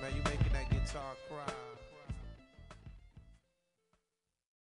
man. You making that guitar cry.